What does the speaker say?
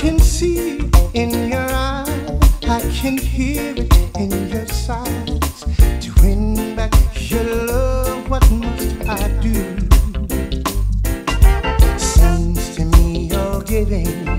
can see it in your eyes, I can hear it in your sighs. To win back your love, what must I do? Seems to me you're giving.